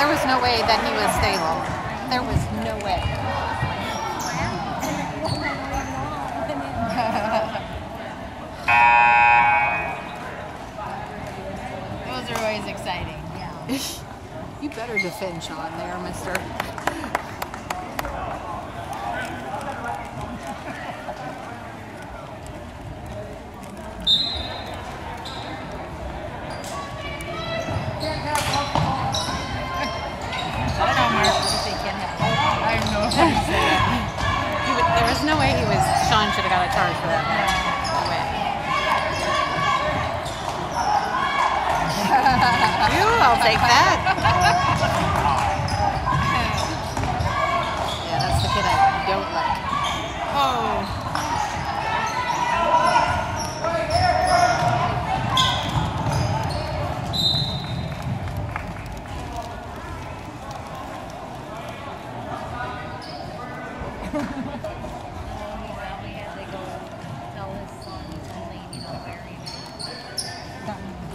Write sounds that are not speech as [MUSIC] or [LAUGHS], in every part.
To was stable. There was no way. [LAUGHS] Those are always exciting. Yeah. [LAUGHS] You better defend Sean there, mister. I don't know, Mark. What if they can have? I have no idea. He would, there was no way he was. Sean should have got a charge for that. Way. [LAUGHS] I'll take that. [LAUGHS] Yeah, that's the kid I don't like. Oh.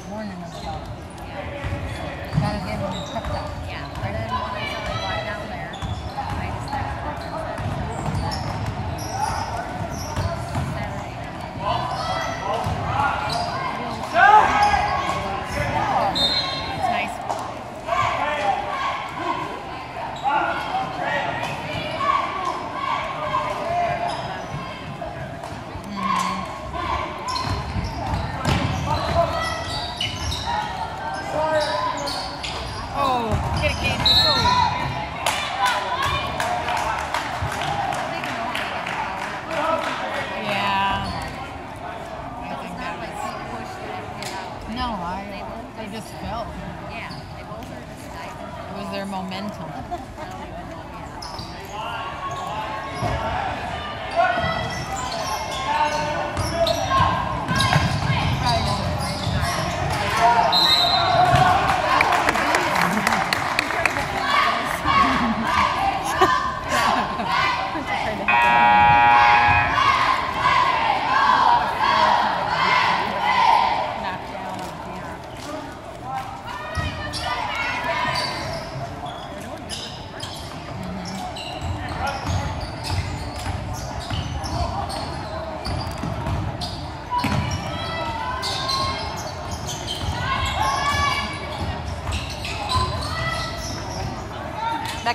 warning [LAUGHS] himself. Gotta give him a pep talk. It's nice. Oh, get it, Gabe. Oh. Yeah. I think that was. No, I. They just fell. It was their momentum. Knocked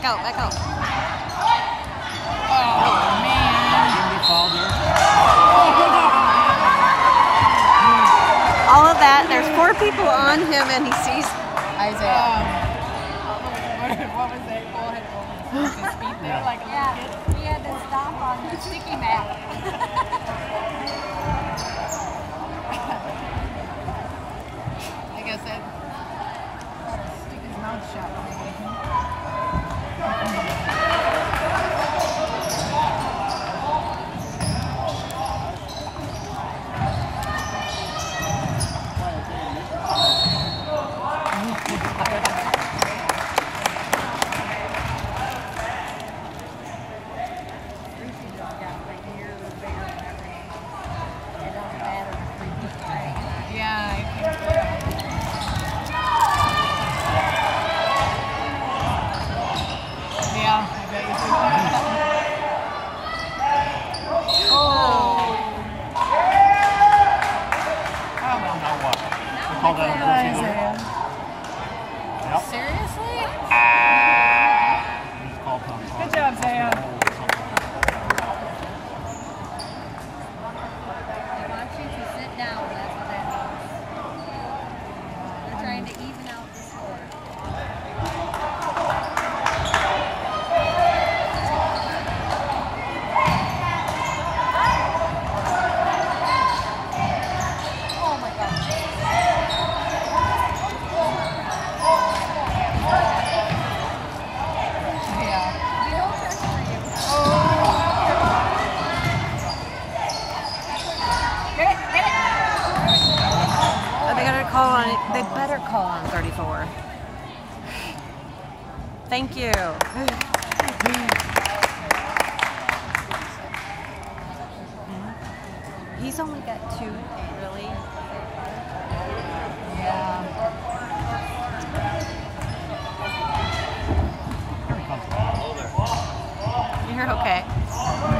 Back out, back out. Oh man. All of that. There's four people on him, and he sees Isaiah. Um, what, was that? Cole had almost his feet there like a little kid. we had to stop on the sticky mat. [LAUGHS] I guess that. Gotta stick his mouth shut. maybe. Yeah, I think so. Yeah, I bet you so. oh. Oh, well. Now what? They called that Isaiah. emergency. Yep. Seriously? He's called Tom. Good job, Sam. They want you to sit down, that's what that means. They're trying to even out the score. Oh my God. Yeah. We don't pressure you. Get it, get it. Oh, they gotta call. They better call on 34. Thank you. He's only got two, really. Yeah. You're okay.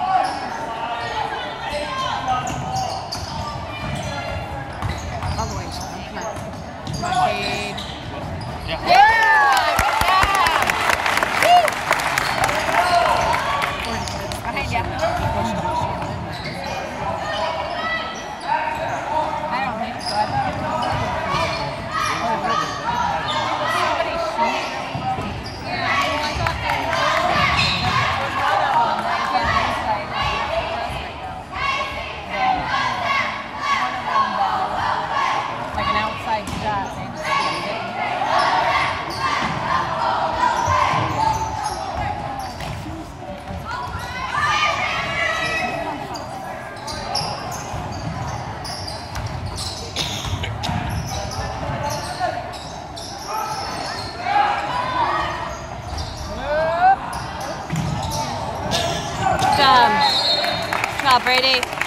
job, Brady.